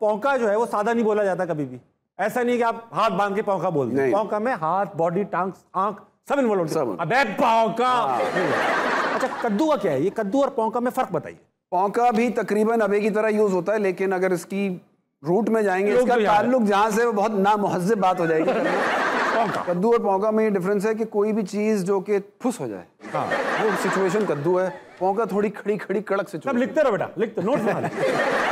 पौका जो है वो सादा नहीं बोला जाता कभी भी। ऐसा नहीं कि आप हाथ बाँध के पौका बोल दें। नहीं। पौका में हाथ बॉडी टांग आँख सब इन्वॉल्व सब। हैं अबे पौका हाँ। अच्छा कद्दू का क्या है? ये कद्दू और पौका में फ़र्क बताइए। पौका भी तकरीबन अबे की तरह यूज़ होता है लेकिन अगर इसकी रूट में जाएँगे इसका ताल्लुक जहाँ से बहुत नामुहज्जिब बात हो जाएगी। कद्दू और पौका में ये डिफरेंस है कि कोई भी चीज़ जो कि फुस हो जाए। हाँ। वो सिचुएशन कद्दू है। पौका थोड़ी खड़ी खड़ी कड़क सिचुएशन लिखते रहो बेटा लिखते नोट